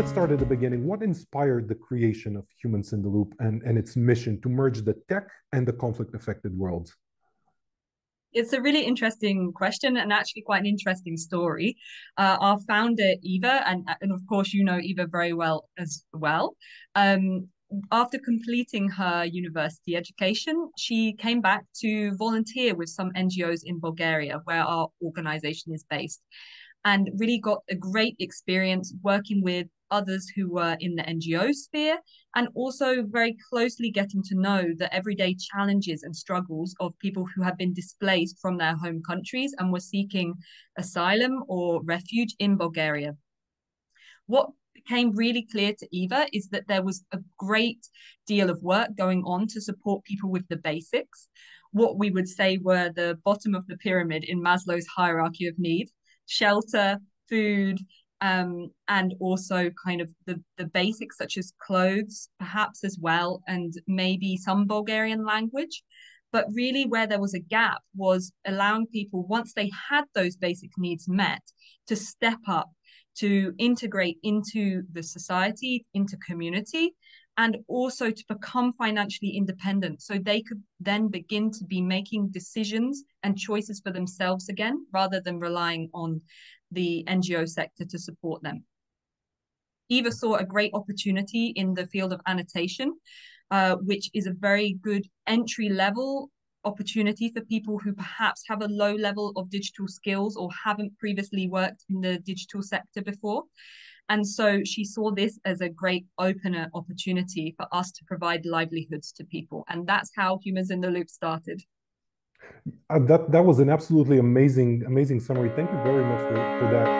let's start at the beginning. What inspired the creation of Humans in the Loop and, and its mission to merge the tech and the conflict affected worlds? It's a really interesting question and actually quite an interesting story. Uh, our founder, Eva, and, and of course, you know Eva very well as well. Um, after completing her university education, she came back to volunteer with some NGOs in Bulgaria, where our organization is based, and really got a great experience working with others who were in the NGO sphere, and also very closely getting to know the everyday challenges and struggles of people who have been displaced from their home countries and were seeking asylum or refuge in Bulgaria. What became really clear to Eva is that there was a great deal of work going on to support people with the basics, what we would say were the bottom of the pyramid in Maslow's hierarchy of need shelter, food, um, and also kind of the, the basics such as clothes, perhaps as well, and maybe some Bulgarian language. But really, where there was a gap was allowing people, once they had those basic needs met, to step up, to integrate into the society, into community, and also to become financially independent so they could then begin to be making decisions and choices for themselves again rather than relying on the NGO sector to support them. Eva saw a great opportunity in the field of annotation, uh, which is a very good entry level opportunity for people who perhaps have a low level of digital skills or haven't previously worked in the digital sector before. And so she saw this as a great opener opportunity for us to provide livelihoods to people. And that's how Humans in the Loop started. Uh, that that was an absolutely amazing amazing summary. Thank you very much for, for that.